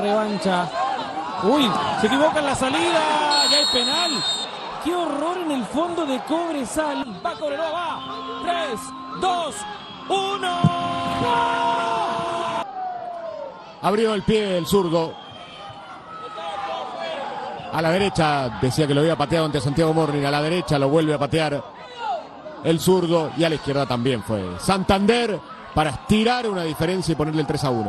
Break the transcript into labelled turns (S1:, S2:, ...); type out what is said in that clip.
S1: Revancha. Uy, se equivoca en la salida. Ya hay penal. Qué horror en el fondo de Cobresal. Va Cobreloa, va. 3, 2, 1.
S2: Abrió el pie el zurdo. A la derecha decía que lo había pateado ante Santiago Morning. A la derecha lo vuelve a patear el zurdo. Y a la izquierda también fue Santander para estirar una diferencia y ponerle el 3 a 1.